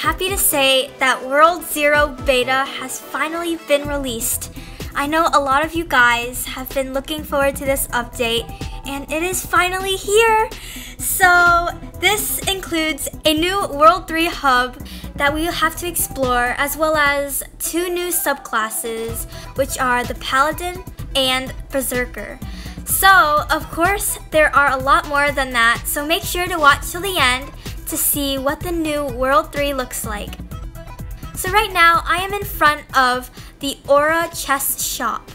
happy to say that World Zero Beta has finally been released. I know a lot of you guys have been looking forward to this update, and it is finally here. So, this includes a new World 3 hub that we have to explore, as well as two new subclasses, which are the Paladin and Berserker. So, of course, there are a lot more than that, so make sure to watch till the end to see what the new World 3 looks like. So right now, I am in front of the Aura Chest Shop,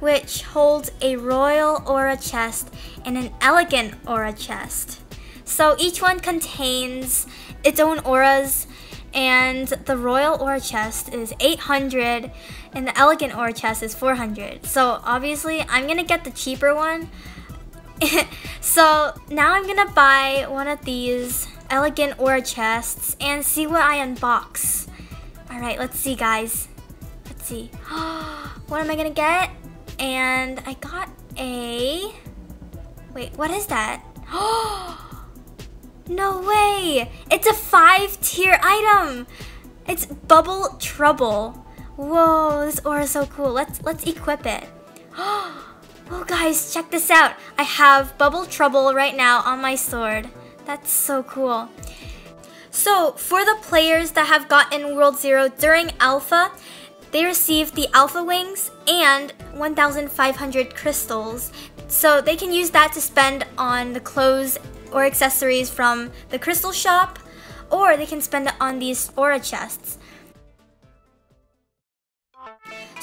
which holds a Royal Aura Chest and an Elegant Aura Chest. So each one contains its own auras, and the Royal Aura Chest is 800 and the Elegant Aura Chest is 400. So obviously I'm gonna get the cheaper one. so now I'm gonna buy one of these Elegant Aura Chests and see what I unbox. Alright, let's see guys. Let's see. what am I gonna get? And I got a... Wait, what is that? no way! It's a five tier item! It's Bubble Trouble. Whoa, this aura is so cool. Let's let's equip it. Oh guys, check this out. I have Bubble Trouble right now on my sword. That's so cool. So, for the players that have gotten World Zero during Alpha, they received the Alpha Wings and 1,500 crystals. So they can use that to spend on the clothes or accessories from the crystal shop, or they can spend it on these aura chests.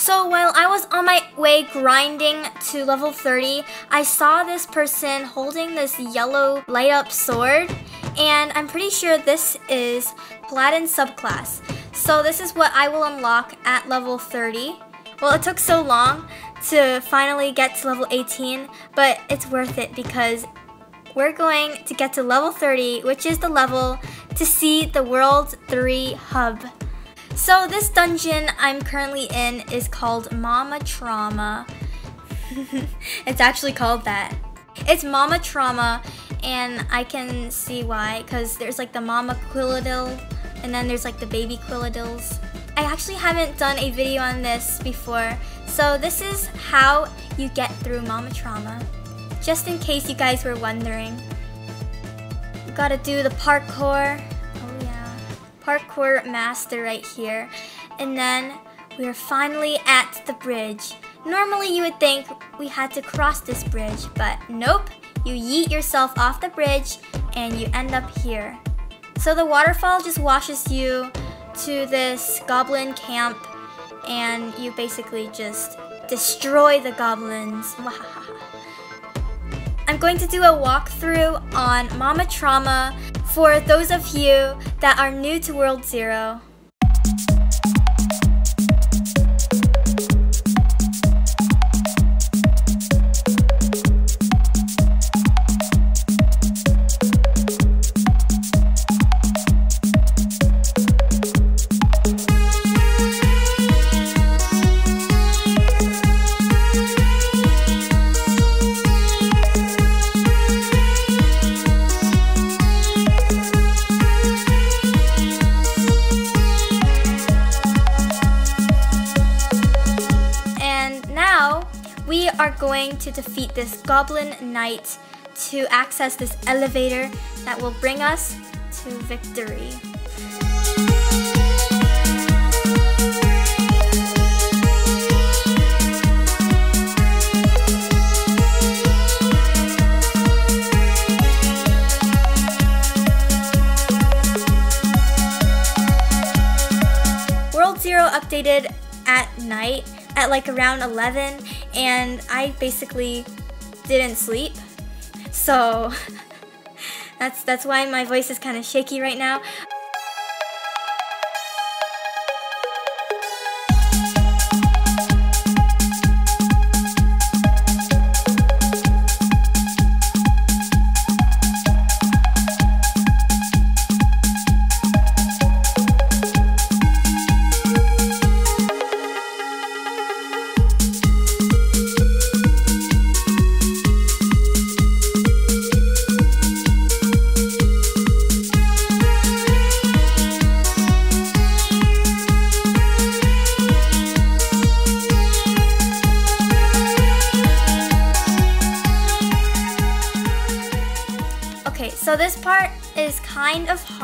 So while I was on my way grinding to level 30, I saw this person holding this yellow light up sword and I'm pretty sure this is Paladin subclass. So this is what I will unlock at level 30. Well, it took so long to finally get to level 18, but it's worth it because we're going to get to level 30, which is the level to see the World 3 hub. So this dungeon I'm currently in is called Mama Trauma. it's actually called that. It's Mama Trauma and I can see why because there's like the Mama Quilladil and then there's like the baby Quilladils. I actually haven't done a video on this before so this is how you get through Mama Trauma. Just in case you guys were wondering. You gotta do the parkour parkour master right here. And then we are finally at the bridge. Normally you would think we had to cross this bridge, but nope. You yeet yourself off the bridge and you end up here. So the waterfall just washes you to this goblin camp and you basically just destroy the goblins. I'm going to do a walkthrough on Mama Trauma for those of you that are new to World Zero. Are going to defeat this Goblin Knight to access this elevator that will bring us to victory. World Zero updated at night at like around 11 and I basically didn't sleep. So that's that's why my voice is kind of shaky right now.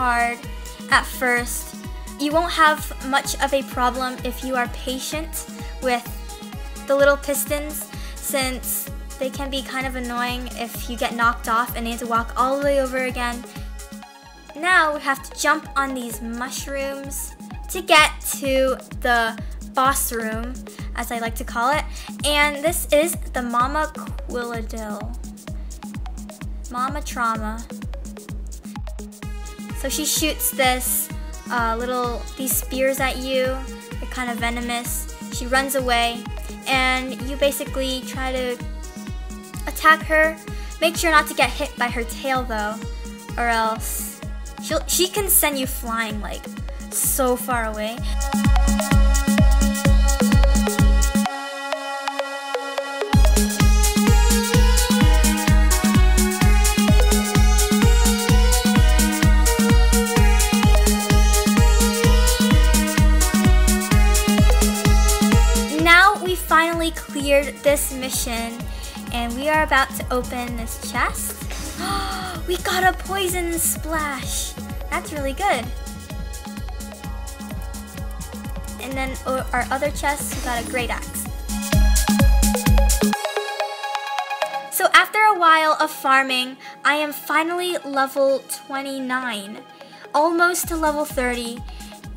Hard at first. You won't have much of a problem if you are patient with the little pistons since they can be kind of annoying if you get knocked off and have to walk all the way over again. Now we have to jump on these mushrooms to get to the boss room, as I like to call it. And this is the Mama Quilladil. Mama Trauma. So she shoots this uh, little, these spears at you. They're kind of venomous. She runs away and you basically try to attack her. Make sure not to get hit by her tail though, or else she'll, she can send you flying like so far away. Finally cleared this mission and we are about to open this chest. we got a poison splash. That's really good. And then our other chest, we got a great axe. So after a while of farming, I am finally level 29. Almost to level 30.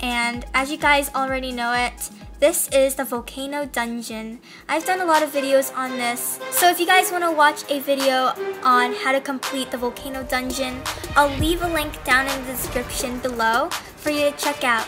And as you guys already know it, this is the Volcano Dungeon. I've done a lot of videos on this, so if you guys want to watch a video on how to complete the Volcano Dungeon, I'll leave a link down in the description below for you to check out.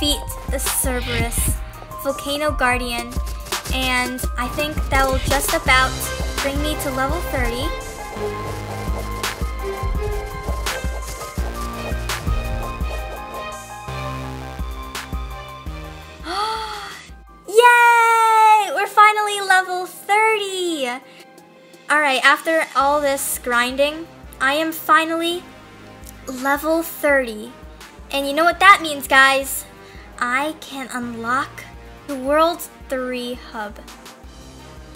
Defeat the Cerberus Volcano Guardian, and I think that will just about bring me to level 30. Yay! We're finally level 30! Alright, after all this grinding, I am finally level 30. And you know what that means, guys? I can unlock the World 3 hub.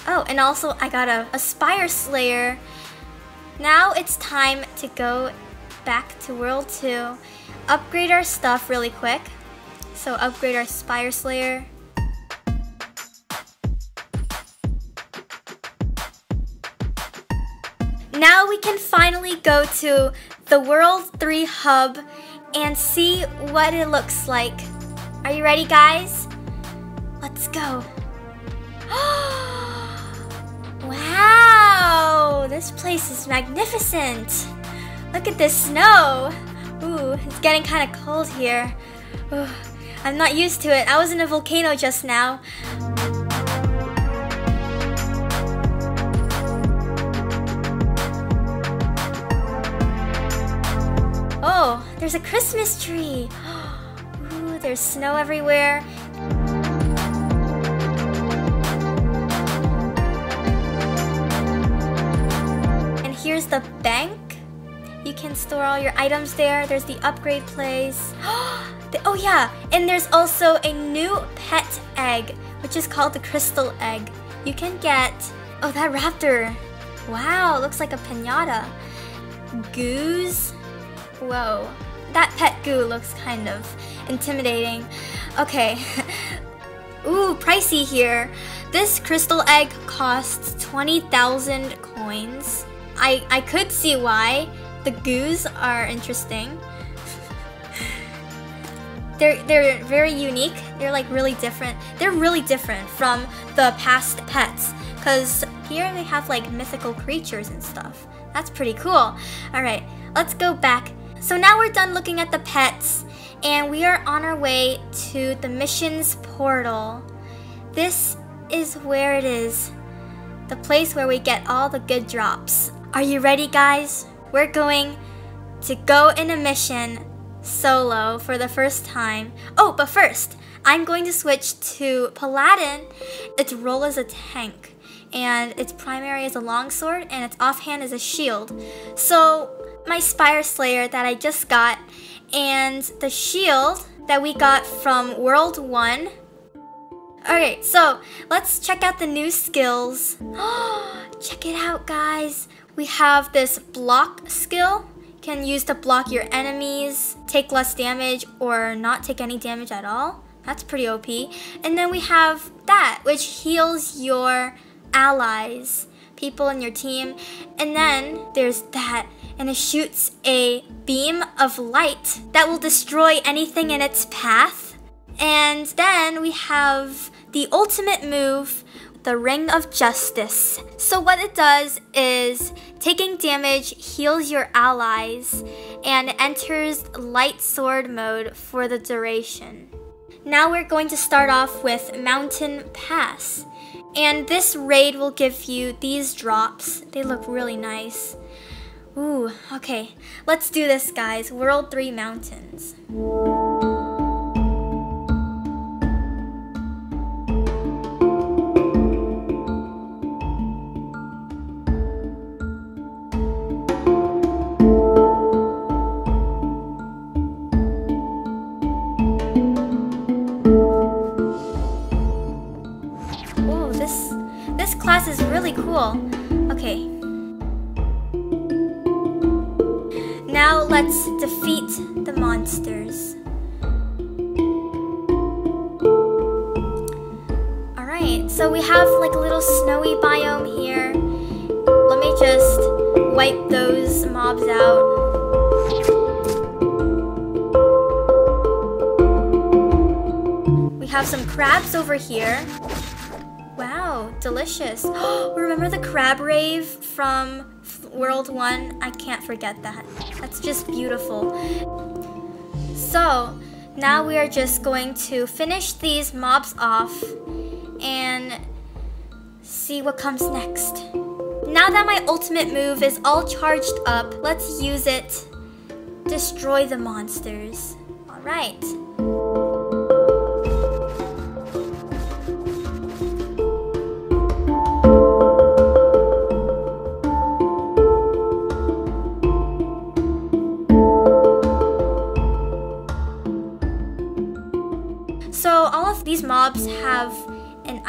Oh, and also I got a, a Spire Slayer. Now it's time to go back to World 2, upgrade our stuff really quick. So upgrade our Spire Slayer. Now we can finally go to the World 3 hub and see what it looks like. Are you ready, guys? Let's go. wow! This place is magnificent. Look at this snow. Ooh, it's getting kind of cold here. Ooh, I'm not used to it. I was in a volcano just now. Oh, there's a Christmas tree. There's snow everywhere. And here's the bank. You can store all your items there. There's the upgrade place. oh yeah, and there's also a new pet egg, which is called the crystal egg. You can get, oh that raptor. Wow, looks like a pinata. Goose. Whoa, that pet goo looks kind of intimidating. Okay, ooh, pricey here. This crystal egg costs 20,000 coins. I, I could see why. The goos are interesting. they're, they're very unique. They're like really different. They're really different from the past pets. Because here they have like mythical creatures and stuff. That's pretty cool. Alright, let's go back so now we're done looking at the pets and we are on our way to the missions portal. This is where it is. The place where we get all the good drops. Are you ready guys? We're going to go in a mission solo for the first time. Oh, but first, I'm going to switch to Paladin. Its role is a tank, and its primary is a longsword, and its offhand is a shield. So, my Spire Slayer that I just got, and the shield that we got from World 1. Okay, so let's check out the new skills. check it out, guys. We have this block skill can use to block your enemies, take less damage, or not take any damage at all. That's pretty OP. And then we have that, which heals your allies, people in your team. And then there's that, and it shoots a beam of light that will destroy anything in its path. And then we have the ultimate move, the Ring of Justice. So what it does is taking damage heals your allies and enters light sword mode for the duration. Now we're going to start off with Mountain Pass. And this raid will give you these drops. They look really nice. Ooh, okay. Let's do this, guys. World 3 Mountains. Let's defeat the monsters. Alright, so we have like a little snowy biome here. Let me just wipe those mobs out. We have some crabs over here delicious. Remember the crab rave from World 1? I can't forget that. That's just beautiful. So, now we are just going to finish these mobs off and see what comes next. Now that my ultimate move is all charged up, let's use it. Destroy the monsters. Alright.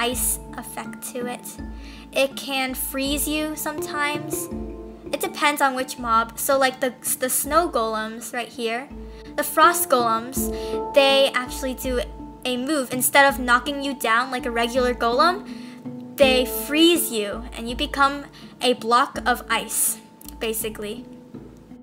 Ice effect to it. It can freeze you sometimes. It depends on which mob. So like the, the snow golems right here, the frost golems, they actually do a move. Instead of knocking you down like a regular golem, they freeze you and you become a block of ice, basically.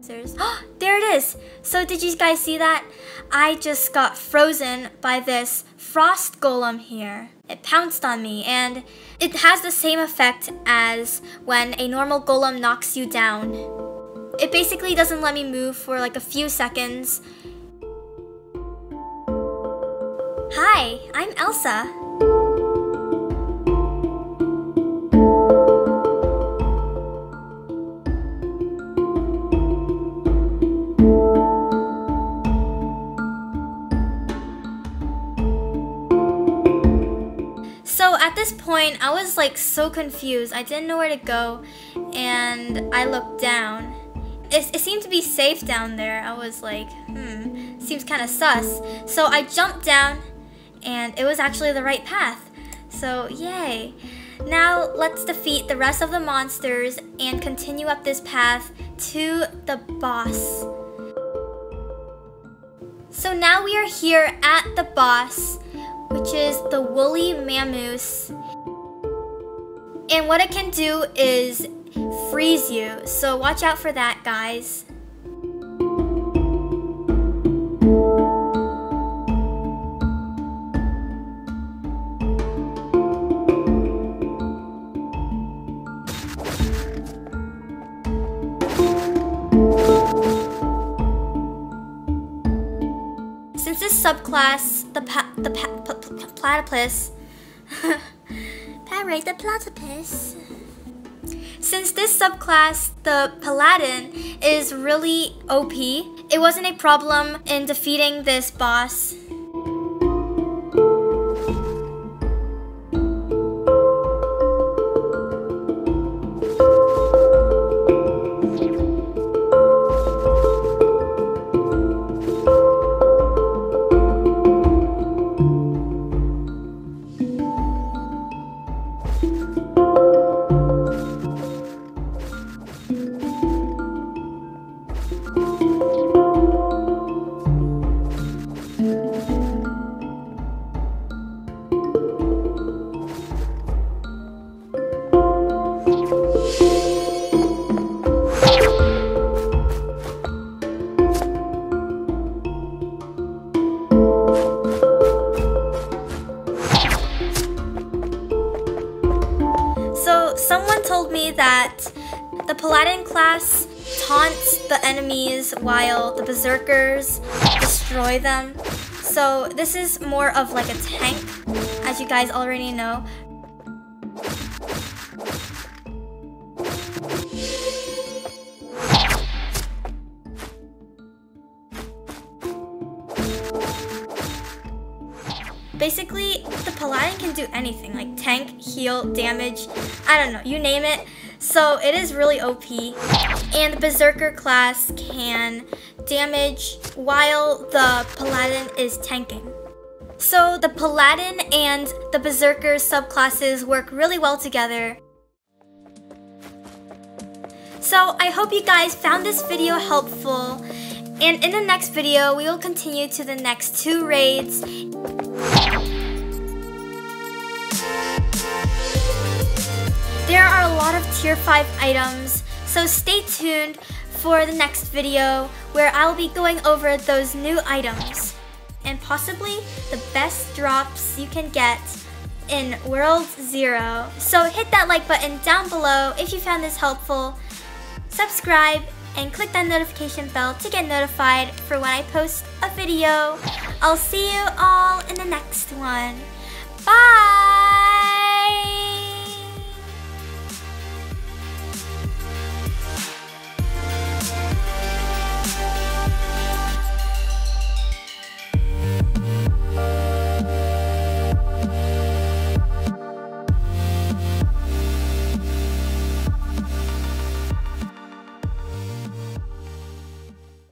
there it is! So did you guys see that? I just got frozen by this frost golem here. It pounced on me and it has the same effect as when a normal golem knocks you down. It basically doesn't let me move for like a few seconds. Hi, I'm Elsa. This point, I was like so confused. I didn't know where to go, and I looked down. It, it seemed to be safe down there. I was like, hmm, seems kind of sus. So I jumped down, and it was actually the right path. So, yay. Now, let's defeat the rest of the monsters and continue up this path to the boss. So now we are here at the boss which is the woolly mammoth. And what it can do is freeze you, so watch out for that, guys. Since this subclass, the the platypus. Perry the platypus. Since this subclass, the Paladin, is really OP, it wasn't a problem in defeating this boss. While the Berserkers destroy them. So this is more of like a tank, as you guys already know. Basically, the Paladin can do anything, like tank, heal, damage, I don't know, you name it. So it is really OP. And the Berserker class can damage while the Paladin is tanking. So the Paladin and the Berserker subclasses work really well together. So I hope you guys found this video helpful. And in the next video, we will continue to the next two raids. There are a lot of tier 5 items, so stay tuned for the next video where I'll be going over those new items and possibly the best drops you can get in World Zero. So hit that like button down below if you found this helpful, subscribe, and click that notification bell to get notified for when I post a video. I'll see you all in the next one. Bye!